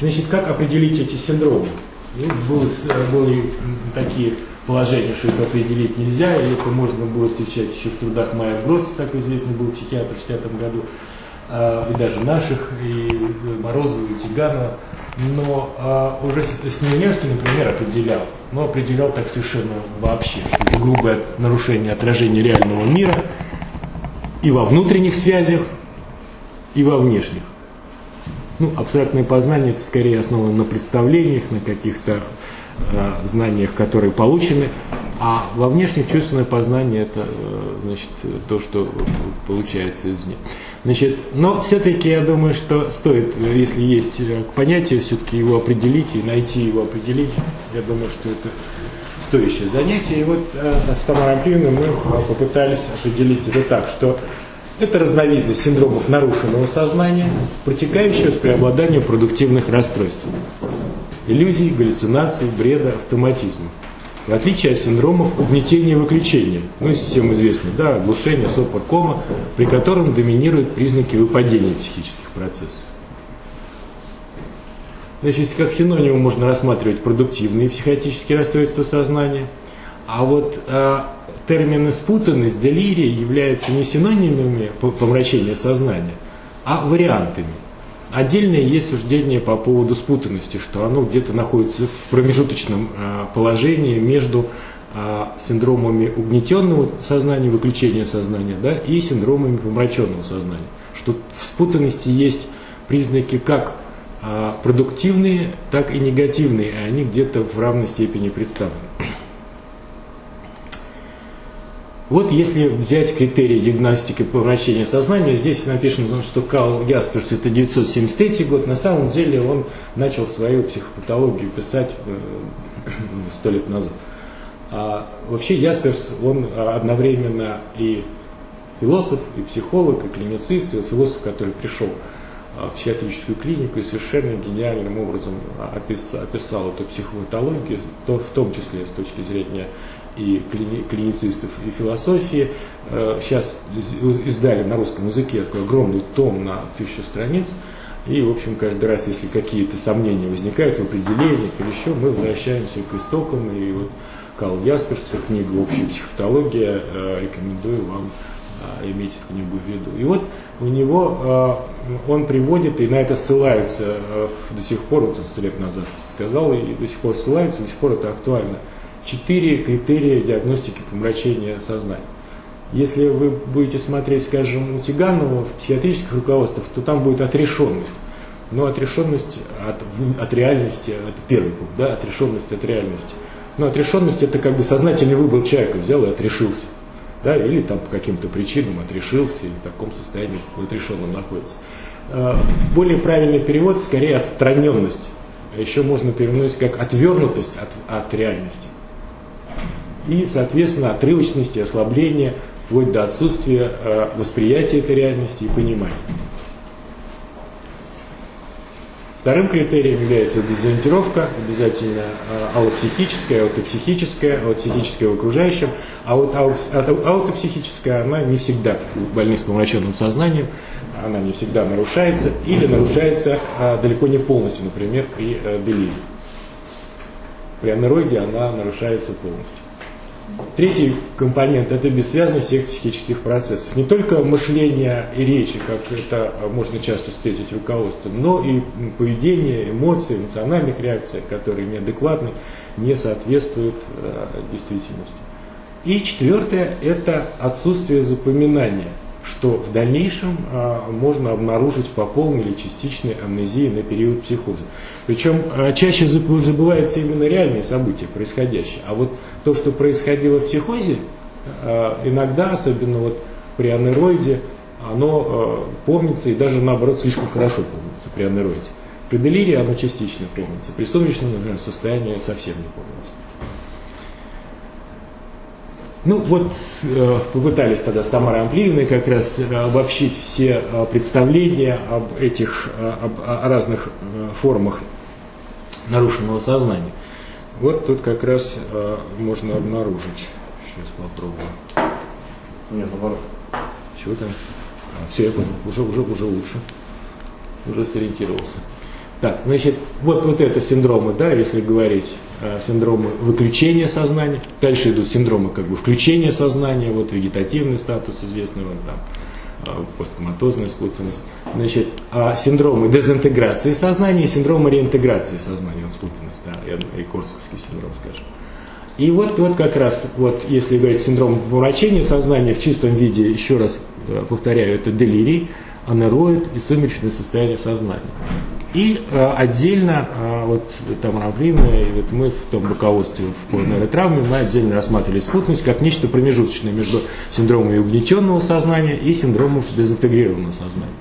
Значит, как определить эти синдромы? Ну, были, такие положения, что их определить нельзя, и это можно было встречать еще в трудах Майя Гросс, такой известный был психиатр в 60 году, а, и даже наших, и Морозова, и Тиганова. Но а, уже Снеменевский, например, определял, но определял так совершенно вообще, что это грубое нарушение отражения реального мира и во внутренних связях, и во внешних. Ну, абстрактное познание это скорее основано на представлениях, на каких-то э, знаниях, которые получены, а во внешних чувственное познание это э, значит, то, что получается извне. Значит, но все-таки я думаю, что стоит, если есть понятие, все-таки его определить и найти его определение. Я думаю, что это стоящее занятие. И вот э, с Тамарой Амплиевной мы попытались определить это так, что это разновидность синдромов нарушенного сознания, протекающего с преобладанием продуктивных расстройств, иллюзий, галлюцинаций, бреда, автоматизмов. В отличие от синдромов угнетения и выключения, ну, всем известно, да, оглушение, сопор, кома, при котором доминируют признаки выпадения психических процессов. Значит, как синонимы можно рассматривать продуктивные психотические расстройства сознания, а вот э, термины спутанность, делирия являются не синонимами помрачения сознания, а вариантами. Отдельное есть суждение по поводу спутанности, что оно где-то находится в промежуточном э, положении между э, синдромами угнетенного сознания, выключения сознания, да, и синдромами помраченного сознания. Что в спутанности есть признаки как э, продуктивные, так и негативные, и они где-то в равной степени представлены. Вот если взять критерии диагностики помрачения сознания, здесь написано, что Карл Ясперс это 973 год, на самом деле он начал свою психопатологию писать э, сто лет назад. А вообще Ясперс, он одновременно и философ, и психолог, и клиницист, и вот философ, который пришел а, в психиатрическую клинику и совершенно гениальным образом описал, описал эту психопатологию, то, в том числе с точки зрения и клиницистов, и философии. Э, сейчас издали на русском языке такой огромный том на тысячу страниц. И, в общем, каждый раз, если какие-то сомнения возникают в определениях или еще, мы возвращаемся к истокам. И вот Карл Ясперса, книга «Общая психология», э, рекомендую вам э, иметь эту книгу в виду. И вот у него он приводит, и на это ссылаются до сих пор, вот он сто лет назад сказал, и до сих пор ссылаются, до сих пор это актуально – четыре критерия диагностики помрачения сознания. Если вы будете смотреть, скажем, у Тиганова в психиатрических руководствах, то там будет отрешенность. Но отрешенность от, от реальности, это первый пункт, да, отрешенность от реальности. Но отрешенность это как бы сознательный выбор человека, взял и отрешился. Да, или там по каким-то причинам отрешился и в таком состоянии отрешенном находится. А, более правильный перевод скорее отстраненность. А еще можно переводить как отвернутость от, от реальности и, соответственно, отрывочности, ослабления, вплоть до отсутствия э, восприятия этой реальности и понимания. Вторым критерием является дезориентировка, обязательно э, аллопсихическая, аутопсихическая, аутопсихическая в окружающем, а вот аутопсихическая, она не всегда у больных с помраченным сознанием, она не всегда нарушается или нарушается а, далеко не полностью, например, при делирии. При анероиде она нарушается полностью. Третий компонент – это бессвязность всех психических процессов. Не только мышления и речи, как это можно часто встретить в руководстве, но и поведение, эмоции, эмоциональных реакций, которые неадекватны, не соответствуют э, действительности. И четвертое – это отсутствие запоминания – что в дальнейшем а, можно обнаружить по полной или частичной амнезии на период психоза. Причем а, чаще забываются именно реальные события, происходящие. А вот то, что происходило в психозе, а, иногда, особенно вот при анероиде, оно а, помнится и даже наоборот слишком хорошо помнится при анероиде. При делирии оно частично помнится, при например, состоянии совсем не помнится. Ну вот э, попытались тогда с Тамарой Амплиевной как раз э, обобщить все э, представления об этих об, о разных формах нарушенного сознания. Вот тут как раз можно обнаружить. Сейчас попробую. Нет, наоборот. Чего там? А, все, я понял. Уже, уже, уже лучше. Уже сориентировался. Так, значит, вот, вот это синдромы, да, если говорить э, синдромы выключения сознания. Дальше идут синдромы как бы включения сознания, вот вегетативный статус известный вам там, э, посткоматозная спутанность. Значит, а синдромы дезинтеграции сознания и синдромы реинтеграции сознания, вот спутанность, да, и Корсовский синдром, скажем. И вот, вот как раз, вот если говорить синдром помрачения сознания в чистом виде, еще раз э, повторяю, это делирий, анероид и сумеречное состояние сознания. И э, отдельно, э, вот там Равлина, и вот мы в том руководстве в нейротравме, мы отдельно рассматривали спутность как нечто промежуточное между синдромом угнетенного сознания и синдромом дезинтегрированного сознания.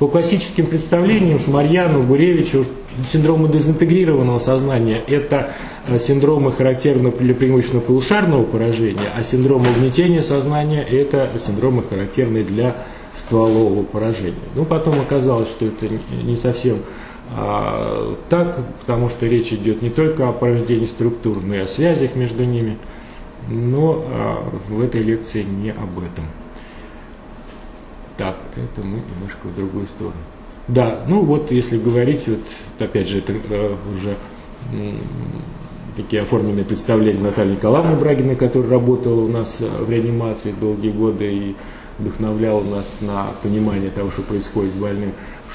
По классическим представлениям Марьяну, Гуревичу, синдромы дезинтегрированного сознания – это э, синдромы, характерны для преимущественно полушарного поражения, а синдромы угнетения сознания – это синдромы, характерные для стволового поражения. Ну, потом оказалось, что это не совсем а, так, потому что речь идет не только о порождении структур, но и о связях между ними. Но а, в этой лекции не об этом. Так, это мы немножко в другую сторону. Да, ну вот если говорить, вот опять же, это э, уже э, такие оформленные представления Натальи Николаевны Брагиной, которая работала у нас в реанимации долгие годы и вдохновляла нас на понимание того, что происходит с больным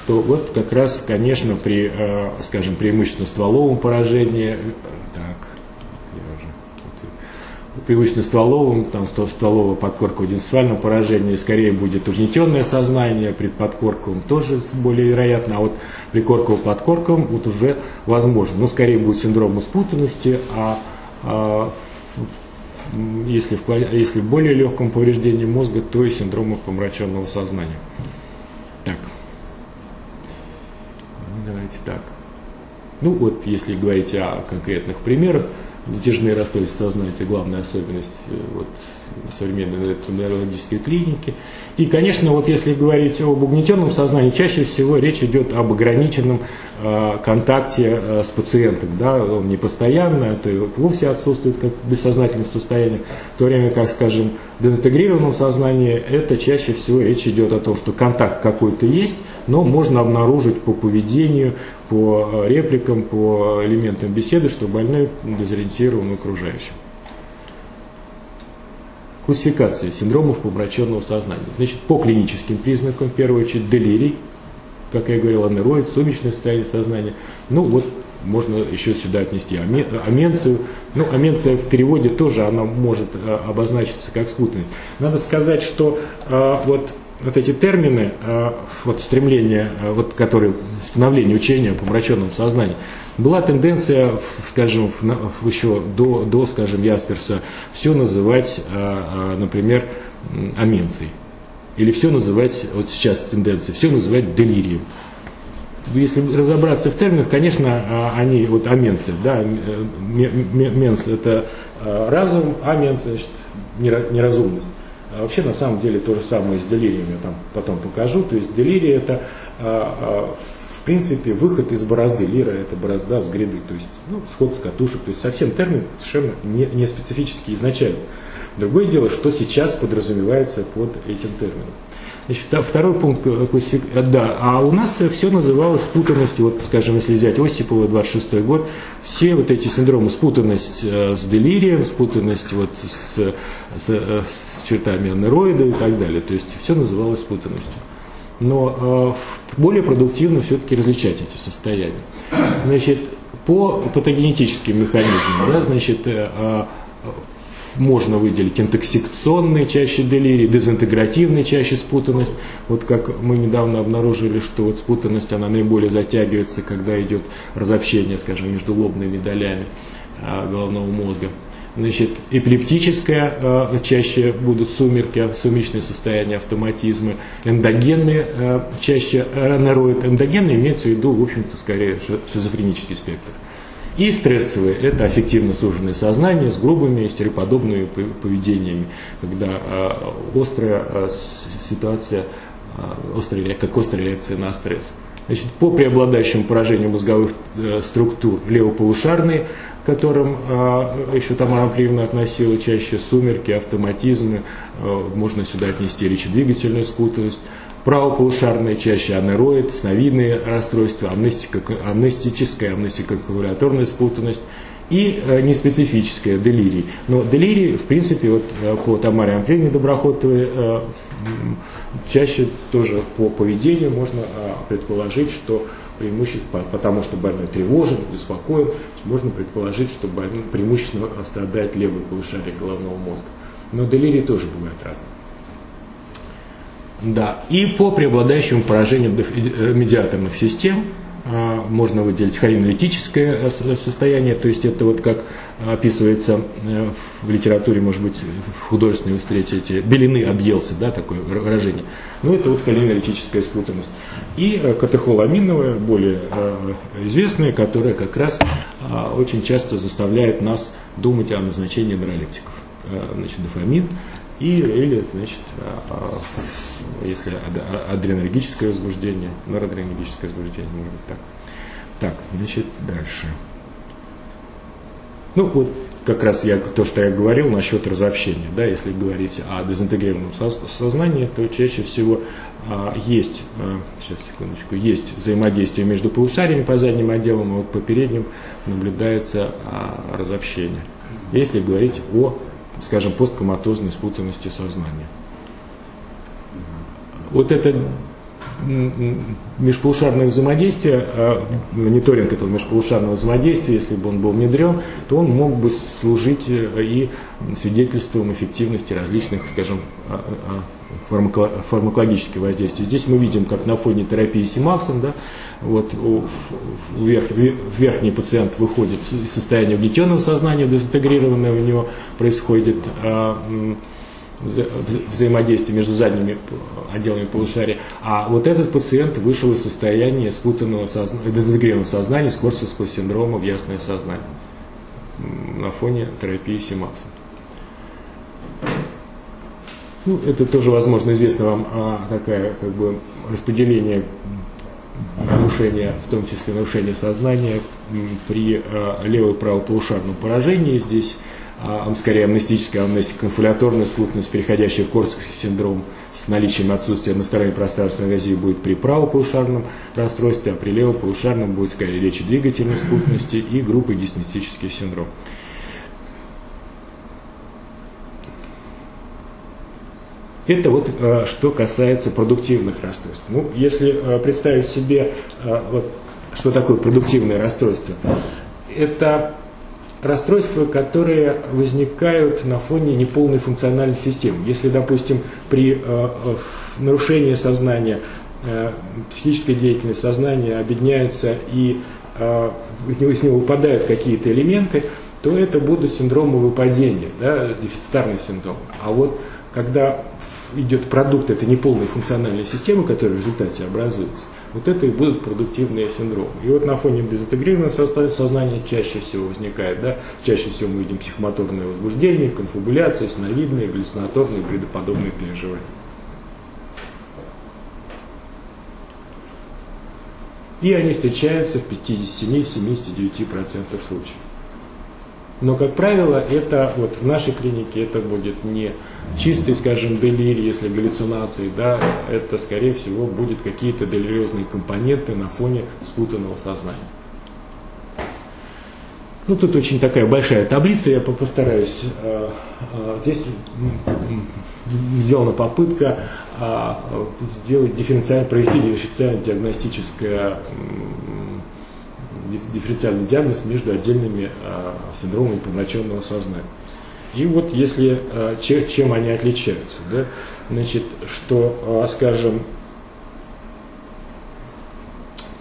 то вот как раз, конечно, при, э, скажем, преимущественно стволовом поражении, э, так, привычно стволовом, там стволово подкорково динцефальном поражении скорее будет угнетенное сознание, при подкорковом тоже более вероятно, а вот при корково-подкорковом вот уже возможно. Но скорее будет синдром спутанности, а, а если, в, если в более легком повреждении мозга, то и синдром помраченного сознания. Так давайте так. Ну вот, если говорить о конкретных примерах, затяжные расстройства сознания – это главная особенность э, вот, современной нейрологической клиники. И, конечно, вот если говорить об угнетенном сознании, чаще всего речь идет об ограниченном э, контакте э, с пациентом. Да? Он не постоянно, а то и вовсе отсутствует как бессознательном состоянии, в то время как, скажем, в интегрированном сознании это чаще всего речь идет о том, что контакт какой-то есть, но можно обнаружить по поведению, по э, репликам, по элементам беседы, что больной дезориентирован окружающим классификация синдромов помраченного сознания. Значит, по клиническим признакам, в первую очередь, делирий, как я говорил, анероид, сумеречное состояние сознания. Ну, вот можно еще сюда отнести аменцию. Ну, аменция в переводе тоже она может а, обозначиться как спутанность. Надо сказать, что а, вот вот эти термины, а, вот стремление, а, вот, которые, становление учения о помраченном сознании, была тенденция, скажем, еще до, до скажем, Ясперса, все называть, а, например, аменцией. Или все называть, вот сейчас тенденция, все называть делирием. Если разобраться в терминах, конечно, они, вот аменция, да, менс это разум, аменс, значит, неразумность. А вообще, на самом деле, то же самое с делирием, я там потом покажу. То есть делирия это, а, а, в принципе, выход из борозды. Лира это борозда с гряды, то есть ну, сход с катушек. То есть совсем термин совершенно не, не специфический изначально. Другое дело, что сейчас подразумевается под этим термином. Значит, второй пункт э. Э, да, а у нас все называлось спутанностью, вот, скажем, если взять Осипова, 26 год, все вот эти синдромы, спутанность э, с делирием, спутанность вот с, с, с чертами анероида и так далее, то есть все называлось спутанностью. Но э, более продуктивно все-таки различать эти состояния. Значит, по патогенетическим механизмам, да, значит, э, можно выделить интоксикационные чаще делирии, дезинтегративные чаще спутанность. Вот как мы недавно обнаружили, что вот спутанность, она наиболее затягивается, когда идет разобщение, скажем, между лобными долями а, головного мозга. Значит, эпилептическая э, чаще будут сумерки, сумеречное состояние автоматизма, эндогенные э, чаще анероид. Эндогенные имеется в виду, в общем-то, скорее шизофренический спектр. И стрессовые – это аффективно суженное сознание с грубыми истериподобными поведениями, когда э, острая э, ситуация, э, острая, как острая реакция на стресс. Значит, по преобладающему поражению мозговых структур левополушарные, к которым еще Тамара Амплиевна относила чаще сумерки, автоматизмы, можно сюда отнести речевидвигательную спутанность, правополушарные, чаще анероид, сновидные расстройства, амнестика, амнестическая, амнестико-калькуляторная спутанность и э, неспецифическая делирий. Но делирий, в принципе, вот э, по Тамаре Амплине Доброхотовой э, чаще тоже по поведению можно э, предположить, что преимущественно, потому что больной тревожен, беспокоен, можно предположить, что больной преимущественно страдает левое полушарие головного мозга. Но делирии тоже бывают разные. Да, и по преобладающему поражению э, медиаторных систем а, можно выделить холинолитическое э, состояние, то есть это вот как описывается э, в литературе, может быть, в художественной вы встретите, белины объелся, да, такое выражение. Ну, это вот холинолитическая спутанность. И катехоламиновая, более известная, которая как раз очень часто заставляет нас думать о назначении нейролептиков. Значит, дофамин и, или, значит, если адренергическое возбуждение, норадреналгическое возбуждение, может быть так. Так, значит, дальше. Ну, вот как раз я, то, что я говорил насчет разобщения, да, если говорить о дезинтегрированном сознании, то чаще всего а, есть, а, сейчас, секундочку, есть взаимодействие между полушариями по задним отделам, а вот по передним наблюдается а, разобщение. Если говорить о, скажем, посткоматозной спутанности сознания. Вот это межполушарное взаимодействие, а мониторинг этого межполушарного взаимодействия, если бы он был внедрен, то он мог бы служить э, и свидетельством эффективности различных, скажем, а, а, фармакологических воздействий. Здесь мы видим, как на фоне терапии Симаксом, да, вот верх, верхний пациент выходит из состояния угнетенного сознания, дезинтегрированное у него происходит вза взаимодействие между задними отделами полушария. А вот этот пациент вышел из состояния спутанного сознания, дезинтегрированного сознания, скорсовского синдрома в ясное сознание на фоне терапии Симакса. Ну, это тоже, возможно, известно вам а, такая как бы распределение нарушения, в том числе нарушения сознания при а, лево-правополушарном поражении. Здесь а, скорее амнестическая, амнестико-конфуляторная спутанность, переходящая в Корсакский синдром с наличием отсутствия односторонней пространственной адгезии будет при правополушарном расстройстве, а при левополушарном будет скорее речь двигательной спутанности и группы диснестический синдром. Это вот а, что касается продуктивных расстройств. Ну, если а, представить себе, вот, что такое продуктивное расстройство, это расстройства, которые возникают на фоне неполной функциональной системы. Если, допустим, при э, э нарушении сознания, э, психическая деятельность сознания объединяется и э, из него выпадают какие-то элементы, то это будут синдромы выпадения, да, дефицитарный синдром. А вот когда идет продукт этой неполной функциональной системы, которая в результате образуется, вот это и будут продуктивные синдромы. И вот на фоне дезинтегрированного сознания чаще всего возникает, да, чаще всего мы видим психомоторное возбуждение, конфабуляция, сновидные, галлюцинаторные, бредоподобные переживания. И они встречаются в 57-79% случаев. Но, как правило, это вот в нашей клинике это будет не чистый, скажем, делирий, если галлюцинации, да, это, скорее всего, будет какие-то делириозные компоненты на фоне спутанного сознания. Ну, тут очень такая большая таблица, я постараюсь. Э, э, здесь сделана попытка э, сделать дифференциально, провести дифференциально-диагностическое дифференциальный диагноз между отдельными а, синдромами помраченного сознания. И вот если, а, чем, они отличаются, да, значит, что, а, скажем,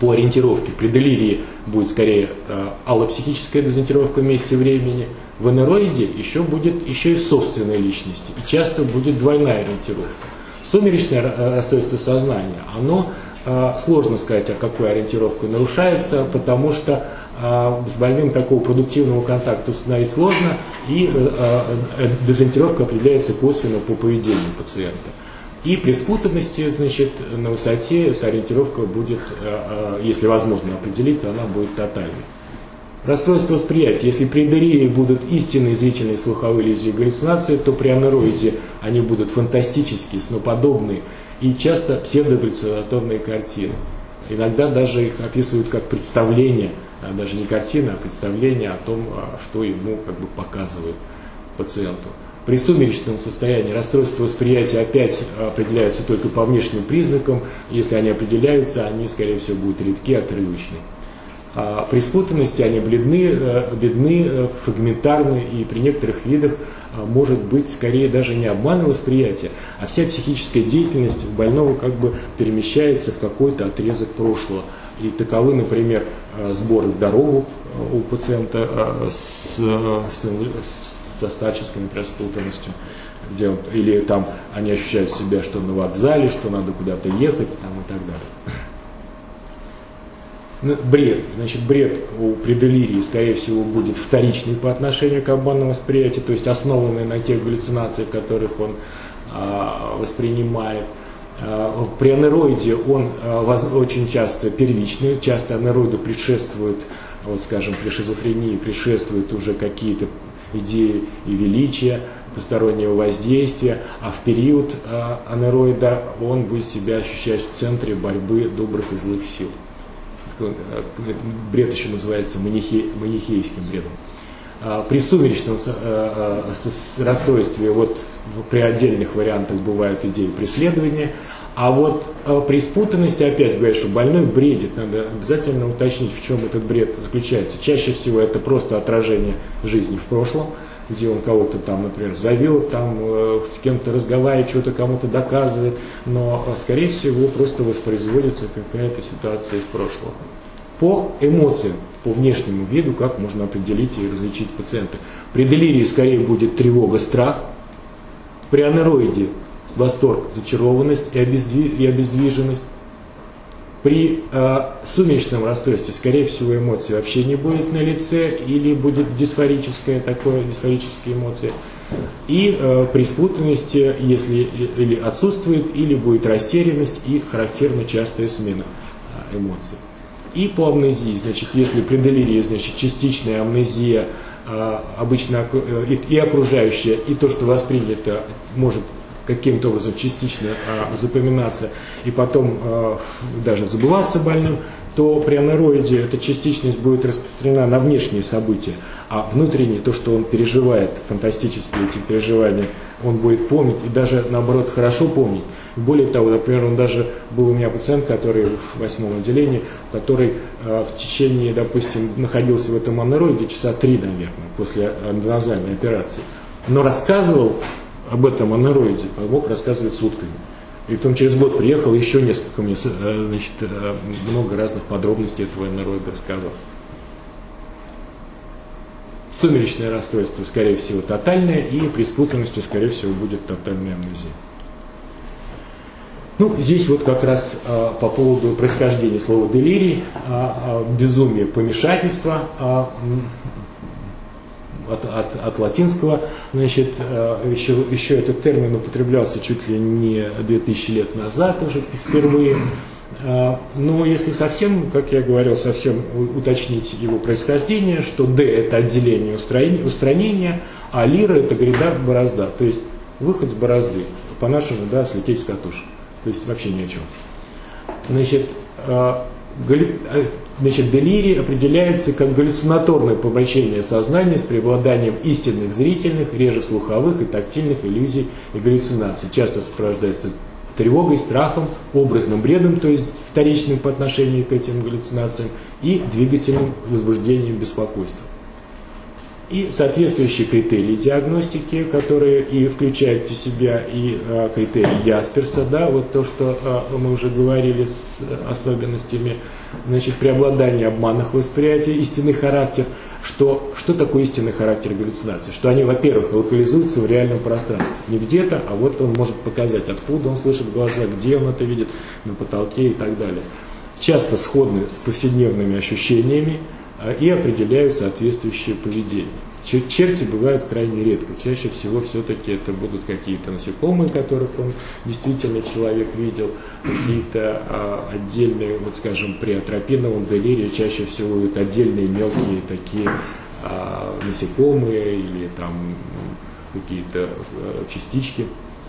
по ориентировке при делирии будет скорее аллопсихическая дезориентировка вместе времени, в анероиде еще будет еще и собственной личности, и часто будет двойная ориентировка. Сумеречное расстройство сознания, оно сложно сказать, о какой ориентировку нарушается, потому что а, с больным такого продуктивного контакта установить сложно, и э, э, дезориентировка определяется косвенно по поведению пациента. И при спутанности, значит, на высоте эта ориентировка будет, если возможно определить, то она будет тотальной. Расстройство восприятия. Если при делирии будут истинные зрительные слуховые иллюзии галлюцинации, то при анероиде они будут фантастические, сноподобные и часто псевдогаллюцинаторные картины. Иногда даже их описывают как представление, а даже не картина, а представление о том, а, что ему как бы показывают пациенту. При сумеречном состоянии расстройства восприятия опять определяются только по внешним признакам. Если они определяются, они, скорее всего, будут редки, отрывочные. А при спутанности они бледны, э, бедны, э, фрагментарны и при некоторых видах может быть скорее даже не обман восприятия, а вся психическая деятельность больного как бы перемещается в какой-то отрезок прошлого. И таковы, например, э, сборы в дорогу у пациента с, с, со старческой, например, где или там они ощущают себя, что на вокзале, что надо куда-то ехать там, и так далее. Ну, бред. Значит, бред у пределирии, скорее всего, будет вторичный по отношению к обманному восприятию, то есть основанный на тех галлюцинациях, которых он а, воспринимает. А, при анероиде он а, очень часто первичный, часто анероиду предшествует, вот скажем, при шизофрении предшествуют уже какие-то идеи и величия, постороннего воздействия, а в период а, анероида он будет себя ощущать в центре борьбы добрых и злых сил. Э, бред еще называется манихе, манихейским бредом. А при сумеречном э, э, расстройстве вот при отдельных вариантах бывают идеи преследования, а вот при спутанности опять говорят, что больной бредит, надо обязательно уточнить, в чем этот бред заключается. Чаще всего это просто отражение жизни в прошлом, где он кого-то там, например, зовет, там э, с кем-то разговаривает, что-то кому-то доказывает, но, э, скорее всего, просто воспроизводится какая-то ситуация из прошлого. По эмоциям, по внешнему виду, как можно определить и различить пациента. При делирии скорее будет тревога, страх. При анероиде восторг, зачарованность и, обездвиженность. При э, сумеречном расстройстве, скорее всего, эмоций вообще не будет на лице или будет дисфорическая такое, дисфорические эмоции. И э, при спутанности, если или отсутствует, или будет растерянность и характерна частая смена э, эмоций. И по амнезии, значит, если при делирии, значит, частичная амнезия, э, обычно э, и окружающая, и то, что воспринято, может каким-то образом частично а, запоминаться и потом а, даже забываться больным, то при анероиде эта частичность будет распространена на внешние события, а внутренние, то, что он переживает, фантастические эти переживания, он будет помнить и даже наоборот хорошо помнить. Более того, например, он даже был у меня пациент, который в восьмом отделении, который э, в течение, допустим, находился в этом анероиде часа три, наверное, после эндоназальной операции. Но рассказывал об этом анероиде мог рассказывать сутками. И потом через год приехал, еще несколько мне, э, значит, э, много разных подробностей этого анероида рассказал. Сумеречное расстройство, скорее всего, тотальное, и при спутанности, скорее всего, будет тотальная амнезия. Ну, здесь вот как раз а, по поводу происхождения слова делирий, а, а, безумие помешательства, а, от, от, от латинского, значит, еще, э, еще этот термин употреблялся чуть ли не 2000 лет назад уже впервые. Э, но если совсем, как я говорил, совсем уточнить его происхождение, что D это отделение устранения, а лира это гряда борозда, то есть выход с борозды, по-нашему, да, слететь с катушек, то есть вообще ни о чем. Значит, э, Значит, делирий определяется как галлюцинаторное помрачение сознания с преобладанием истинных зрительных, реже слуховых и тактильных иллюзий и галлюцинаций. Часто сопровождается тревогой, страхом, образным бредом, то есть вторичным по отношению к этим галлюцинациям, и двигательным возбуждением беспокойства. И соответствующие критерии диагностики, которые и включают в себя и а, критерии Ясперса, да, вот то, что а, мы уже говорили с особенностями значит, преобладание обманных восприятий, истинный характер. Что, что такое истинный характер галлюцинации? Что они, во-первых, локализуются в реальном пространстве. Не где-то, а вот он может показать, откуда он слышит глаза, где он это видит, на потолке и так далее. Часто сходны с повседневными ощущениями, и определяют соответствующее поведение. Черти бывают крайне редко. Чаще всего все-таки это будут какие-то насекомые, которых он действительно человек видел, какие-то а, отдельные, вот скажем, при атропиновом делирии чаще всего это отдельные мелкие такие а, насекомые или там какие-то а, частички.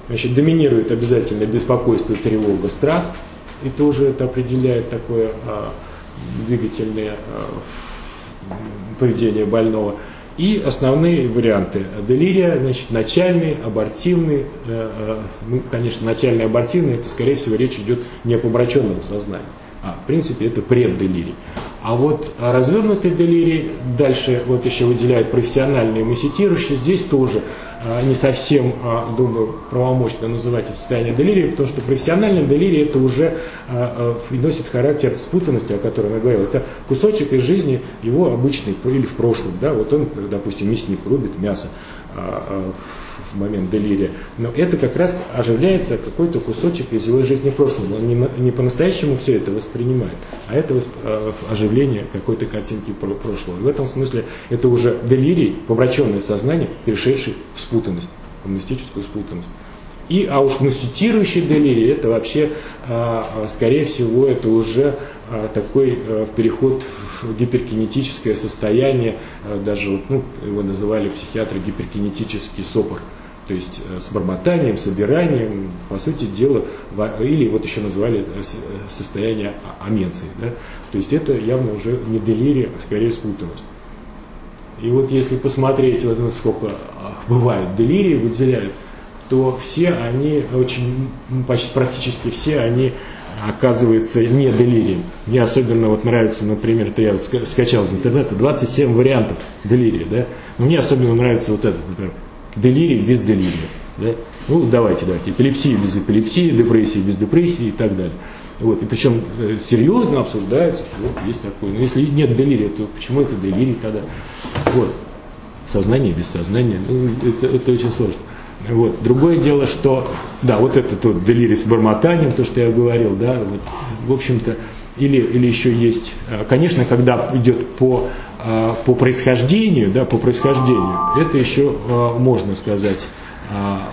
Значит, доминирует обязательно беспокойство, тревога, страх, и тоже это определяет такое а, двигательное а, поведение больного. И основные варианты делирия, значит, начальный, абортивный, э, э, ну, конечно, начальный абортивный, это, скорее всего, речь идет не о помраченном сознании, а, в принципе, это предделирий. А вот развернутый делирий, дальше вот еще выделяют профессиональные масситирующие, здесь тоже а, не совсем, а, думаю, правомочно называть это состояние делирия, потому что профессиональный делирий это уже а, носит характер спутанности, о котором я говорил. Это кусочек из жизни его обычной или в прошлом. Да? Вот он, допустим, мясник рубит мясо в момент делирия. Но это как раз оживляется какой-то кусочек из его жизни прошлого. Он не, не по-настоящему все это воспринимает, а это восп... Э, оживление какой-то картинки прошлого. в этом смысле это уже делирий, помраченное сознание, перешедший в спутанность, в мистическую спутанность. И, а уж муститирующий делирий, это вообще, а, а, скорее всего, это уже а, такой переход в гиперкинетическое состояние, даже ну, его называли психиатры гиперкинетический сопор то есть э, с бормотанием, собиранием, по сути дела, или вот еще назвали э, состояние аменции. Да? То есть это явно уже не делирия, а скорее спутанность. И вот если посмотреть, вот сколько бывает делирии выделяют, то все они очень, почти практически все они оказывается не делирием. Мне особенно вот нравится, например, это я вот скачал из интернета, 27 вариантов делирия, да? Но мне особенно нравится вот этот, например, делирий без делирия. Да? Ну, давайте, давайте, эпилепсия без эпилепсии, депрессия без депрессии и так далее. Вот, и причем э, серьезно обсуждается, что вот есть такое. Но если нет делирия, то почему это делирий тогда? Вот. Сознание без сознания, ну, это, это очень сложно. Вот. Другое дело, что, да, вот это тот делирий с бормотанием, то, что я говорил, да, вот, в общем-то, или, или еще есть, э, конечно, когда идет по а, по происхождению, да, по происхождению, это еще можно сказать,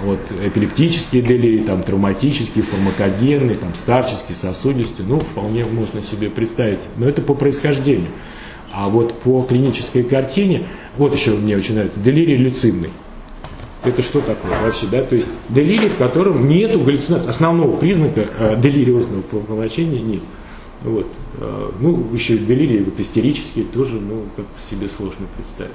вот эпилептические делирии, там травматические, фармакогенные, там старческие, сосудистые, ну, вполне можно себе представить, но это по происхождению. А вот по клинической картине, вот еще мне очень нравится, делирий люцидный. Это что такое вообще, да? То есть делирий, в котором нет галлюцинации, основного признака э, делириозного помрачения нет. Вот. А, ну, еще делирии вот истерические тоже, ну, как себе сложно представить.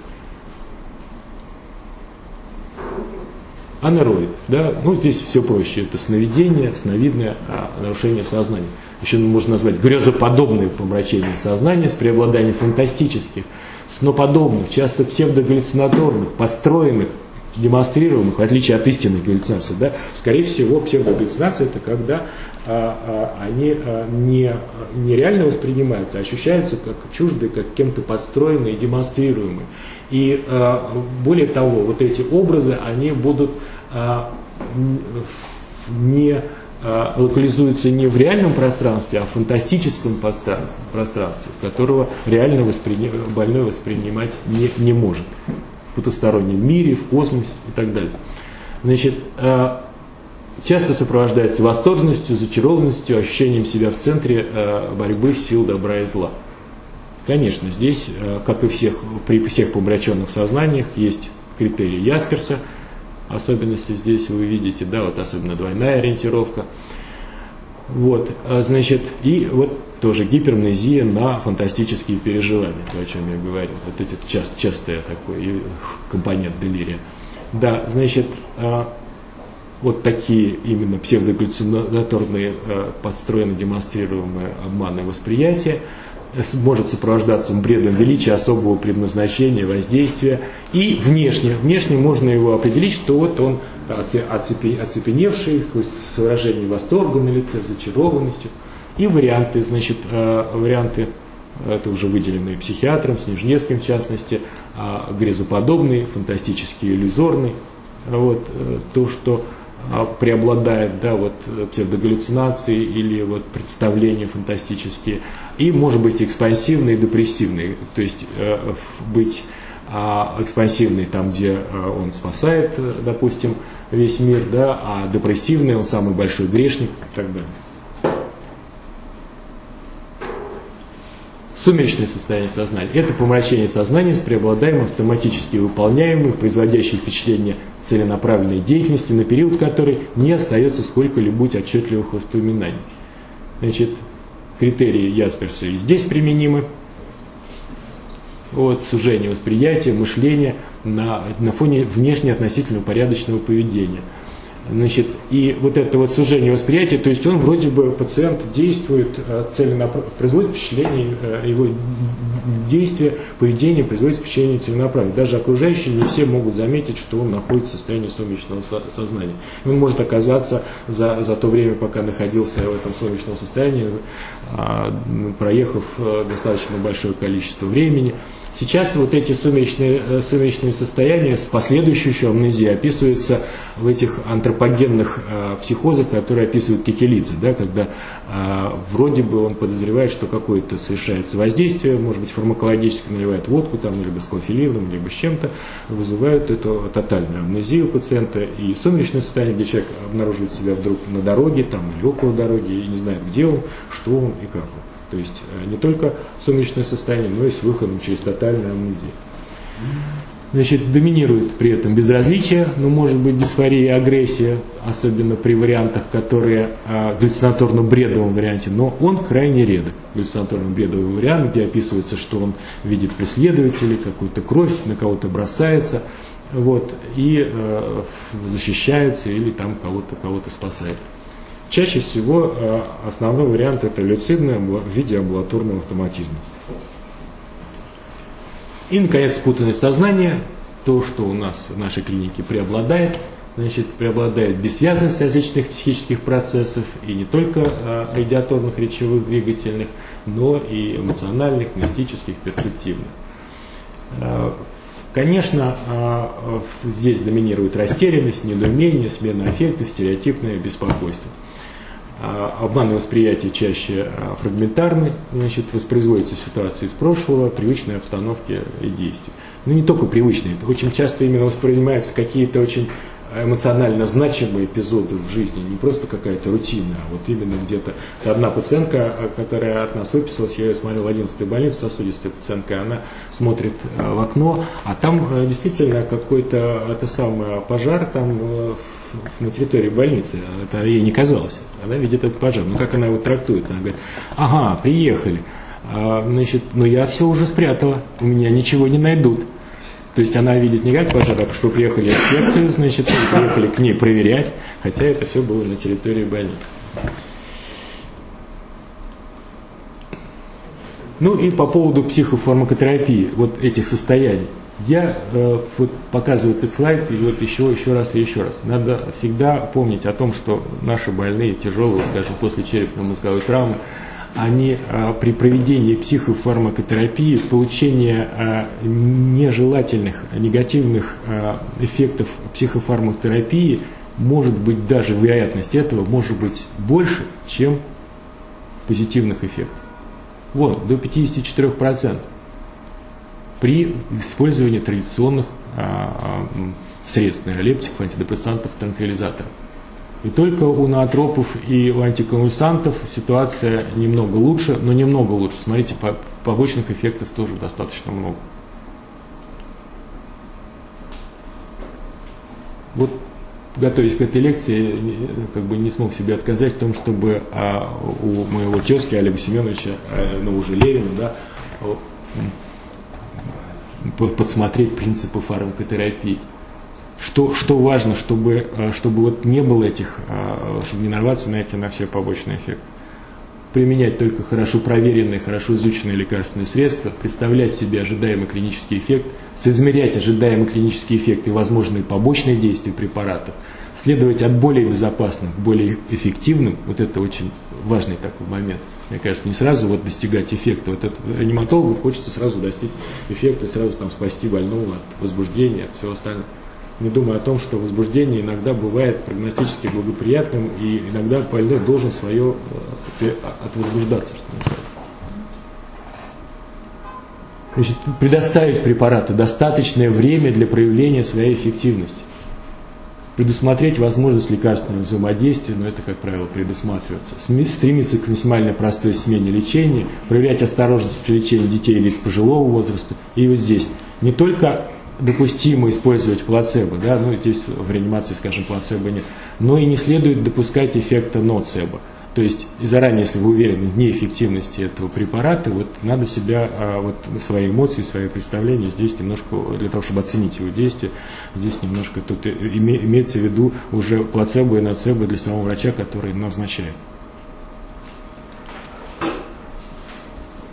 Анероид, да, ну здесь все проще, это сновидение, сновидное а, нарушение сознания. Еще можно назвать грезоподобное помрачение сознания с преобладанием фантастических, сноподобных, часто псевдогаллюцинаторных, подстроенных, демонстрируемых, в отличие от истинных галлюцинаций. Да, скорее всего, псевдогаллюцинация это когда они а, не, не реально воспринимаются, а ощущаются как чуждые, как кем-то подстроенные, демонстрируемые. И более того, вот эти образы, они будут не локализуются не в реальном пространстве, а в фантастическом пространстве, которого реально воспри... больной воспринимать не, не может. В потустороннем мире, в космосе и так далее. Значит, часто сопровождается восторженностью, зачарованностью, ощущением себя в центре э, борьбы сил добра и зла. Конечно, здесь, э, как и всех, при всех помраченных сознаниях, есть критерии Ясперса, особенности здесь вы видите, да, вот особенно двойная ориентировка. Вот, а, значит, и вот тоже гипермнезия на фантастические переживания, то, о чем я говорил. Вот это часто, частый такой компонент делирия. Да, значит, а, вот такие именно псевдогаллюцинаторные, э, подстроенно демонстрируемые обманные восприятия может сопровождаться бредом величия особого предназначения, воздействия. И внешне, внешне можно его определить, что вот он оцепеневший, с выражением восторга на лице, зачарованностью. И варианты, значит, э, варианты, это уже выделенные психиатром, Снежневским в частности, а грезоподобный, фантастический, иллюзорный. Вот, э, то, что преобладает, да, вот псевдогаллюцинации или вот представления фантастические. и может быть экспансивный и депрессивный, то есть э, быть а, экспансивный там, где э, он спасает, э, допустим, весь мир, да, а депрессивный он самый большой грешник и так далее. Сумеречное состояние сознания – это помрачение сознания с преобладанием автоматически выполняемой, производящей впечатление целенаправленной деятельности, на период которой не остается сколько-либо отчетливых воспоминаний. Значит, критерии Ясперса здесь применимы. Вот, сужение восприятия, мышления на, на фоне внешне относительно порядочного поведения – Значит, и вот это вот сужение восприятия, то есть он вроде бы, пациент действует э, целенаправленно, производит впечатление, э, его действия, поведение производит впечатление целенаправленно. Даже окружающие не все могут заметить, что он находится в состоянии сумеречного сознания. Он может оказаться за, за то время, пока находился в этом сумеречном состоянии, а, проехав э, достаточно большое количество времени, Сейчас вот эти сумеречные, э, сумеречные состояния с последующей еще амнезией описываются в этих антропогенных э, психозах, которые описывают Кикелидзе, да, когда э, вроде бы он подозревает, что какое-то совершается воздействие, может быть, фармакологически наливает водку, там, либо с клофелином, либо с чем-то, вызывают эту тотальную амнезию пациента и сумеречное состояние, где человек обнаруживает себя вдруг на дороге, там, или около дороги, и не знает, где он, что он и как он. То есть э, не только сумеречное состояние, но и с выходом через тотальную амнезию. Значит, доминирует при этом безразличие, но может быть дисфория и агрессия, особенно при вариантах, которые э, галлюцинаторно-бредовом варианте, но он крайне редок. Галлюцинаторно-бредовый вариант, где описывается, что он видит преследователей, какую-то кровь, на кого-то бросается, вот, и э, защищается или там кого-то кого спасает. Чаще всего э, основной вариант это люцидное в виде амбулаторного автоматизма. И, наконец, спутанное сознание, то, что у нас в нашей клинике преобладает, значит, преобладает бессвязность различных психических процессов, и не только э, радиаторных, речевых, двигательных, но и эмоциональных, мистических, перцептивных. Э, конечно, здесь доминирует растерянность, недоумение, смена аффектов, стереотипное беспокойство. А, обман восприятия чаще а, фрагментарный, значит, воспроизводится ситуация из прошлого, привычной обстановки и действий. Ну, не только привычные, это очень часто именно воспринимаются какие-то очень эмоционально значимые эпизоды в жизни, не просто какая-то рутина, а вот именно где-то. Одна пациентка, а, которая от нас выписалась, я ее смотрел в 11 больнице, сосудистая пациентка, она смотрит в окно, а там действительно какой-то это самый пожар там в на территории больницы, это ей не казалось. Она видит этот пожар. Ну, как она его трактует? Она говорит, ага, приехали. А, значит, но я все уже спрятала, у меня ничего не найдут. То есть она видит не как пожар, а что приехали инспекцию, значит, приехали к ней проверять, хотя это все было на территории больницы. Ну и по поводу психофармакотерапии, вот этих состояний. Я э, вот показываю этот слайд и вот еще, еще раз и еще раз. Надо всегда помнить о том, что наши больные, тяжелые, даже после черепно-мозговой травмы, они э, при проведении психофармакотерапии, получение э, нежелательных, негативных эффектов психофармакотерапии, может быть даже вероятность этого может быть больше, чем позитивных эффектов. Вот, до 54% при использовании традиционных а, а, средств, нейролептиков, антидепрессантов, транквилизаторов. И только у ноотропов и у антиконвульсантов ситуация немного лучше, но немного лучше. Смотрите, побочных эффектов тоже достаточно много. Вот готовясь к этой лекции, как бы не смог себе отказать в том, чтобы а, у моего тезки Олега Семеновича, а, ну уже Левина, да, подсмотреть принципы фармакотерапии. Что, что важно, чтобы, э, чтобы вот не было этих, э, чтобы не нарваться на эти, на все побочные эффекты. Применять только хорошо проверенные, хорошо изученные лекарственные средства, представлять себе ожидаемый клинический эффект, соизмерять ожидаемый клинический эффект и возможные побочные действия препаратов, следовать от более безопасных к более эффективным, вот это очень важный такой момент – мне кажется, не сразу вот достигать эффекта. Вот от реаниматологов хочется сразу достичь эффекта, сразу там спасти больного от возбуждения, от всего остального. Не думая о том, что возбуждение иногда бывает прогностически благоприятным, и иногда больной должен свое э, от возбуждаться, что. Значит, предоставить препарату достаточное время для проявления своей эффективности. Предусмотреть возможность лекарственного взаимодействия, но это, как правило, предусматривается. Стремиться к максимально простой смене лечения, проявлять осторожность при лечении детей лиц пожилого возраста. И вот здесь не только допустимо использовать плацебо, да, ну здесь в реанимации, скажем, плацебо нет, но и не следует допускать эффекта ноцебо. То есть заранее, если вы уверены в неэффективности этого препарата, вот надо себя, а, вот свои эмоции, свои представления здесь немножко, для того, чтобы оценить его действие, здесь немножко тут имеется в виду уже плацебо и ноцебо для самого врача, который назначает.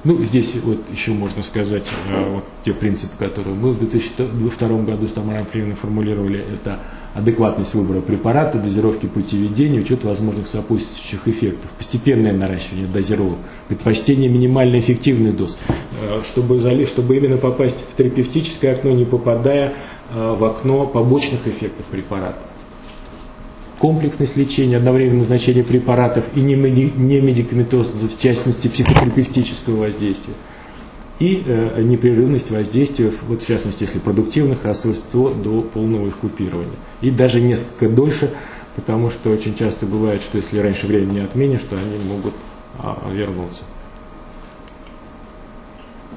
Ну, здесь вот еще можно сказать, а, вот те принципы, которые мы в 2002 году с Тамарой Андреевной формулировали, это адекватность выбора препарата, дозировки пути ведения, учет возможных сопутствующих эффектов, постепенное наращивание дозировок, предпочтение минимально эффективный доз, э, чтобы, чтобы именно попасть в терапевтическое окно, не попадая э, в окно побочных эффектов препарата. Комплексность лечения, одновременное назначение препаратов и не медикаментозного, в частности психотерапевтического воздействия – и э, непрерывность воздействия, вот в частности, если продуктивных расстройств, то до полного их купирования. И даже несколько дольше, потому что очень часто бывает, что если раньше времени не отменишь, то они могут а, вернуться.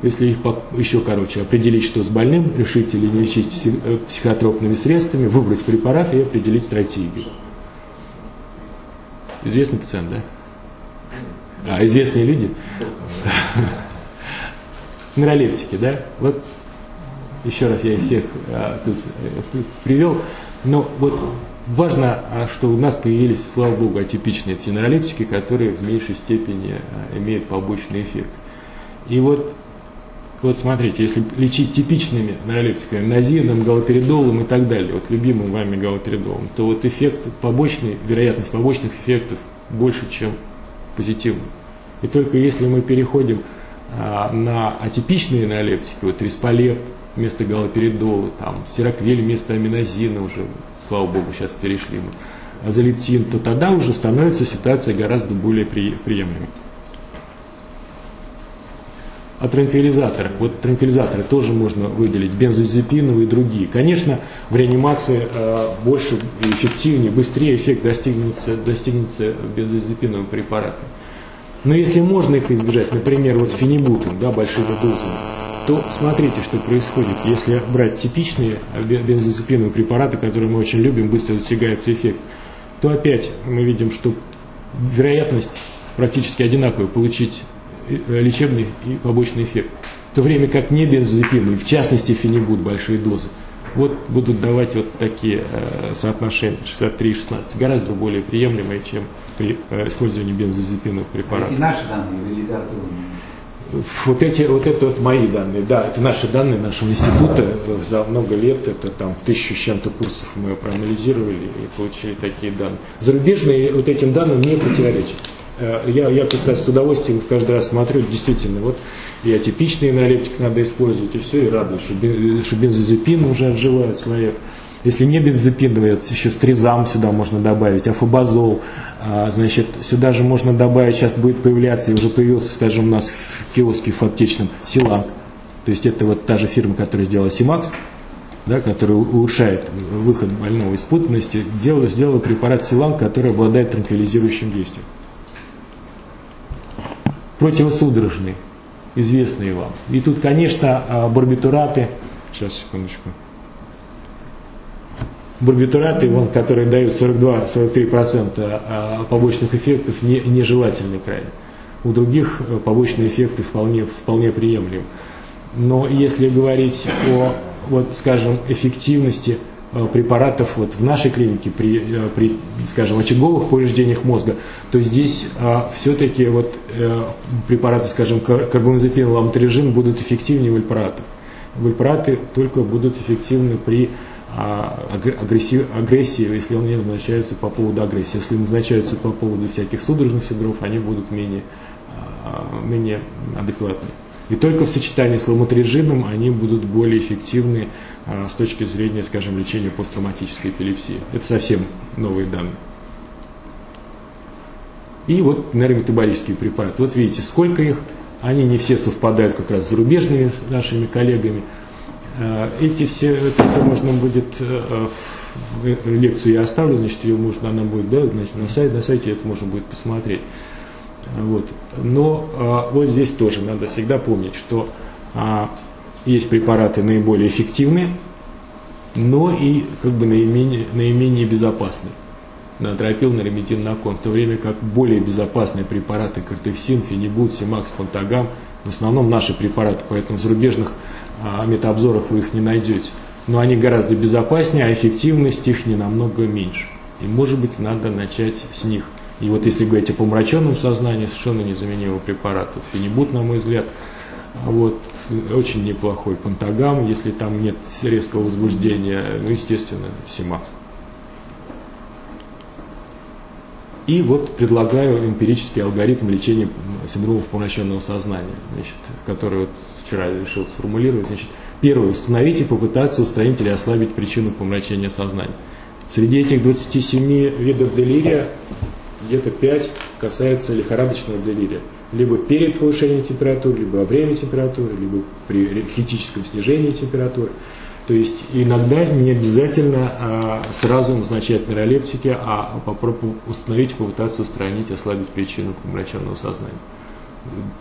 Если их еще короче определить, что с больным, решить или не лечить э, психотропными средствами, выбрать препарат и определить стратегию. Известный пациент, да? А, известные люди? нейролептики, да? Вот еще раз я их всех а, тут а, привел. Но вот важно, а, что у нас появились, слава богу, атипичные нейролептики, которые в меньшей степени а, имеют побочный эффект. И вот, вот смотрите, если лечить типичными нейролептиками, назином, галоперидолом и так далее, вот любимым вами галоперидолом, то вот эффект побочный, вероятность побочных эффектов больше, чем позитивный. И только если мы переходим а, на атипичные нейролептики, вот рисполеп вместо галоперидола, там, сироквель вместо аминозина уже, слава богу, сейчас перешли мы, азолептин, то тогда уже становится ситуация гораздо более при, приемлемой. О транквилизаторах. Вот транквилизаторы тоже можно выделить, бензодиазепиновые и другие. Конечно, в реанимации э, больше эффективнее, быстрее эффект достигнется, достигнется бензодиазепиновым препаратом. Но если можно их избежать, например, вот фенибутом, да, большими дозами, то смотрите, что происходит. Если брать типичные бензодиазепиновые препараты, которые мы очень любим, быстро достигается эффект, то опять мы видим, что вероятность практически одинаковая получить лечебный и побочный эффект. В то время как не бензодиазепиновые, в частности фенибут, большие дозы, вот будут давать вот такие э, соотношения 63-16, гораздо более приемлемые, чем при э, использовании бензодиазепиновых препаратов. Это наши данные или литературные? Вот эти, вот это вот мои данные, да, это наши данные нашего института за много лет, это там тысячу с чем-то курсов мы проанализировали и получили такие данные. Зарубежные вот этим данным не противоречат. Э, я, я как раз с удовольствием каждый раз смотрю, действительно, вот и атипичный энергетик надо использовать, и все, и радует, что, что бензодиазепин уже отживает свое. Если не бензопиновый, еще стризам сюда можно добавить, афобазол, а, значит, сюда же можно добавить, сейчас будет появляться, и уже появился, скажем, у нас в киоске в аптечном, Силанг. То есть это вот та же фирма, которая сделала Симакс, да, которая улучшает выход больного из путанности, сделала, сделала препарат Силанг, который обладает транквилизирующим действием. Противосудорожный, известные вам. И тут, конечно, а, барбитураты, сейчас, секундочку, барбитураты, вон, которые дают 42-43% а, побочных эффектов, не, нежелательны крайне. У других э, побочные эффекты вполне, вполне приемлемы. Но если говорить о, вот, скажем, эффективности препаратов вот в нашей клинике при, э, при скажем, очаговых повреждениях мозга, то здесь а, все-таки вот, препараты, скажем, карбамазепин, ламотрижин будут эффективнее вольпаратов. Вольпараты только будут эффективны при а агрессии, если они назначаются по поводу агрессии. Если назначаются по поводу всяких судорожных синдромов, они будут менее, а, менее адекватны. И только в сочетании с ламотрижином они будут более эффективны с точки зрения, скажем, лечения посттравматической эпилепсии. Это совсем новые данные. И вот нейрометаболические препараты. Вот видите, сколько их, Они не все совпадают как раз с зарубежными нашими коллегами. Э, эти все, это все можно будет, э, в лекцию я оставлю, значит, ее можно, она будет, да, значит, на сайте, на сайте это можно будет посмотреть. Вот. Но вот здесь тоже надо всегда помнить, что а, есть препараты наиболее эффективные, но и как бы наименее, наименее безопасные. Натропил, наремедин, након, в то время как более безопасные препараты кортексин, фенибут, симакс, пантагам, в основном наши препараты, поэтому в зарубежных а, метаобзорах вы их не найдете. Но они гораздо безопаснее, а эффективность их не намного меньше. И может быть надо начать с них. И вот если говорить о помраченном сознании, совершенно незаменимый препарат. Вот фенибут, на мой взгляд, вот, очень неплохой пантагам, если там нет резкого возбуждения, ну, естественно, симакс. И вот предлагаю эмпирический алгоритм лечения синдромов помраченного сознания, значит, который вот вчера решил сформулировать. Значит, первое, установить и попытаться устранить или ослабить причину помрачения сознания. Среди этих 27 видов делирия где-то 5 касается лихорадочного делирия либо перед повышением температуры, либо во время температуры, либо при критическом снижении температуры. То есть иногда не обязательно а, сразу назначать нейролептики, а попробовать установить, попытаться устранить, ослабить причину помраченного сознания.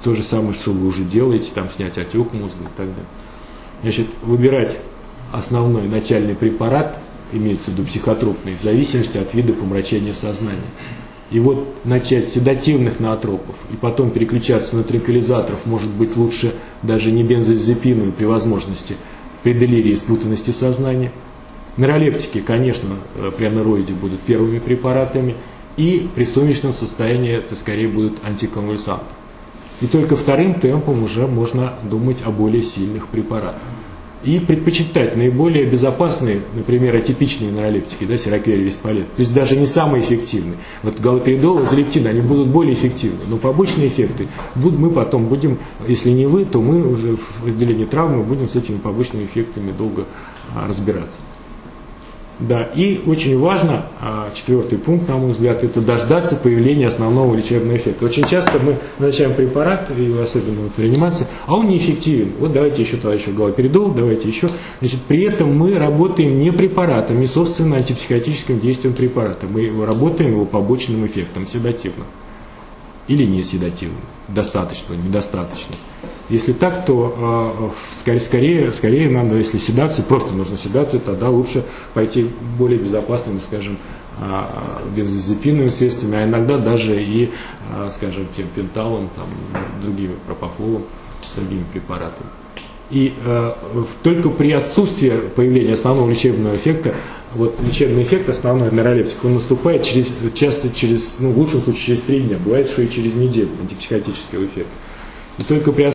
То же самое, что вы уже делаете, там снять отек мозга и так далее. Значит, выбирать основной начальный препарат, имеется в виду психотропный, в зависимости от вида помрачения сознания. И вот начать с седативных ноотропов и потом переключаться на транквилизаторов, может быть лучше даже не бензодиазепину при возможности, при делирии и спутанности сознания. Нейролептики, конечно, э, при анероиде будут первыми препаратами, и при сумеречном состоянии это скорее будут антиконвульсанты. И только вторым темпом уже можно думать о более сильных препаратах и предпочитать наиболее безопасные, например, атипичные нейролептики, да, сироквери, виспалет, то есть даже не самые эффективные. Вот галоперидол, залептин, они будут более эффективны, но побочные эффекты будут, мы потом будем, если не вы, то мы уже в отделении травмы будем с этими побочными эффектами долго а, разбираться. Да, и очень важно, а, четвертый пункт, на мой взгляд, это дождаться появления основного лечебного эффекта. Очень часто мы назначаем препарат, и особенно вот в реанимации, а он неэффективен. Вот давайте еще еще галоперидол, давайте еще. Значит, при этом мы работаем не препаратом, не собственно антипсихотическим действием препарата. Мы работаем его побочным эффектом, седативным. Или не седативным, достаточно, недостаточно. Если так, то э, скорее, скорее, скорее надо, если седацию, просто нужно седацию, тогда лучше пойти более безопасными, скажем, э, бензодиазепиновыми средствами, а иногда даже и, э, скажем, тем пенталом, там, другими пропофолом, другими препаратами. И э, только при отсутствии появления основного лечебного эффекта, вот лечебный эффект основной нейролептик, он наступает через, часто через, ну, в лучшем случае через три дня, бывает, что и через неделю антипсихотического эффекта. И только при